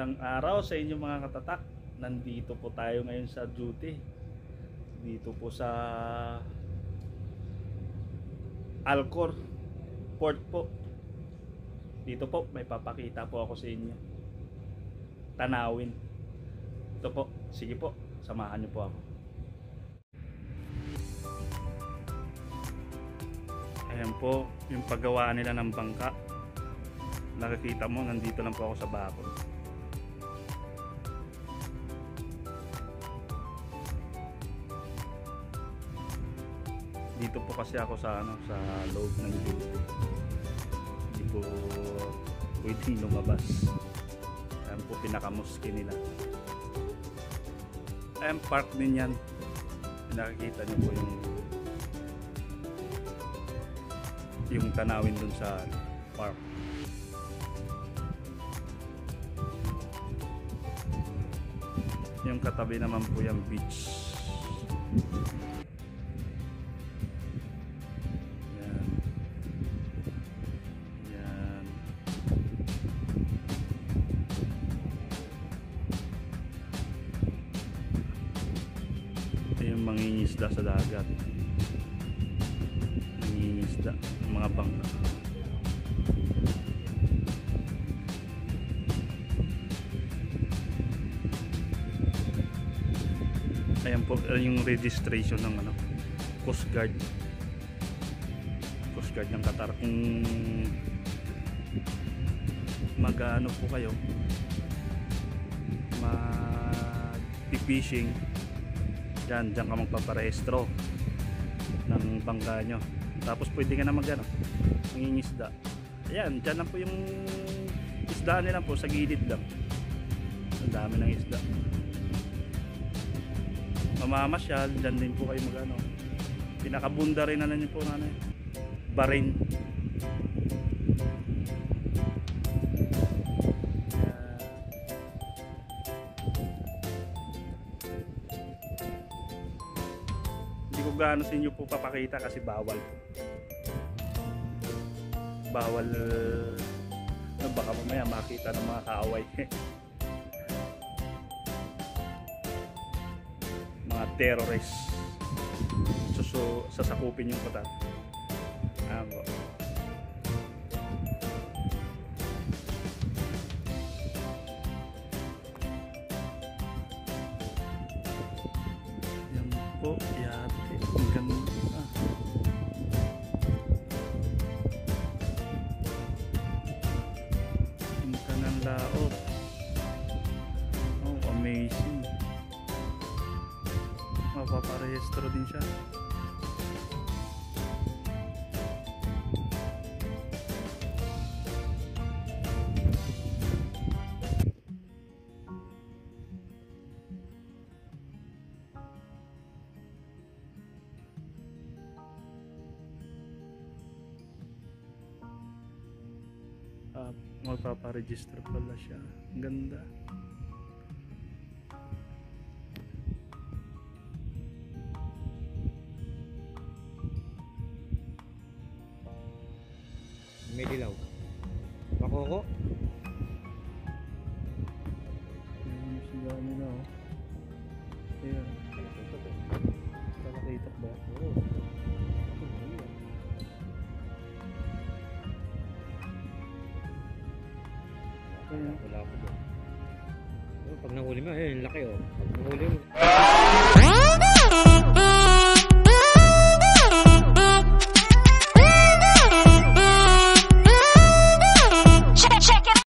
Magandang araw sa inyo mga katatak. Nandito po tayo ngayon sa duty. Dito po sa Alcor Port po. Dito po may papakita po ako sa inyo. Tanawin. Ito po. Sige po. Samahan niyo po ako. Ayan po yung paggawa nila ng bangka. Nakikita mo, nandito lang po ako sa bakod. Dito po kasi ako sa ano sa loob ng duty. Hindi po pwedeng lumabas. Ayan po pinakamuski nila. Ayan park din yan. Nakikita niyo po yung yung tanawin dun sa park. Yung katabi naman po yung beach. Mangingisda sa dagat. Mangingisda. Yung mga bangka. Ayan po yung registration ng ano, Coast Guard. Coast Guard ng Qatar. Kung mag-ano po kayo, mag-fishing, dyan, dyan ka magpaparehistro ng bangka nyo. Tapos pwede ka na mag ano, mangingisda. Ayan, dyan lang po yung isda nila po, sa gilid lang. Ang dami ng isda mamamasyal, dyan din po kayo magano. Pinakabunda rin na niyo po ano, Barin. Gaano sa inyo po papakita kasi bawal po. Bawal uh, baka mamaya makita ng mga kaaway. mga terrorist suso sasakupin yung kota ayan po po amazing mapaparehistro din siya. Ah, magpaparegister pala siya. Ang ganda Ayan yung sila nila oh. Ayan. Nakakita ba? Oo. Wala ko. Oh, pag nahuli mo, eh, yung laki oh. Pag nahuli mo.